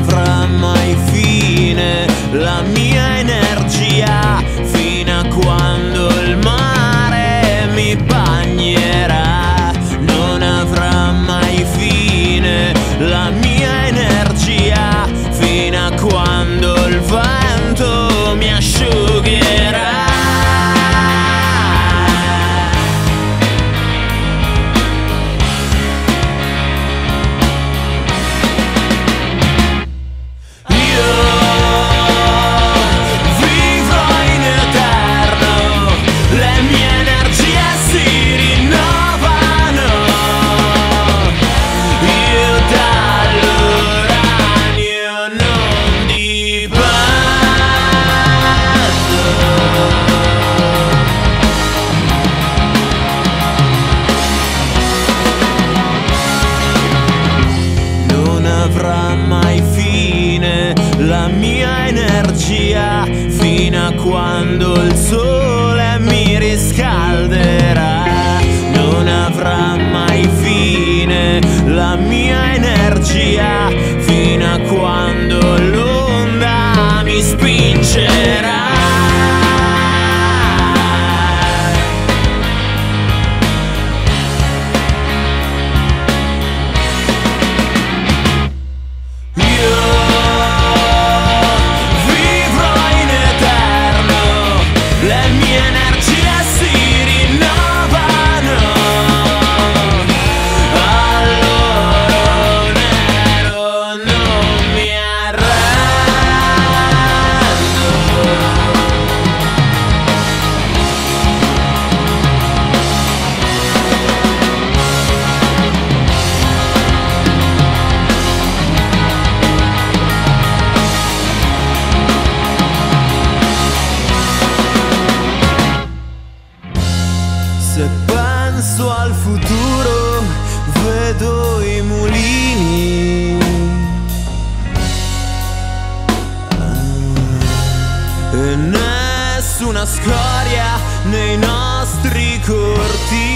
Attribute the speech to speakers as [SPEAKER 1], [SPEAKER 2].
[SPEAKER 1] avrà mai fine. La mia energia fino a quando il sole mi riscalderà. Non avrà mai fine la mia energia fino a quando l'onda mi spingerà. Let Se penso al futuro vedo i mulini. Ah, e nessuna scoria nei nostri cortili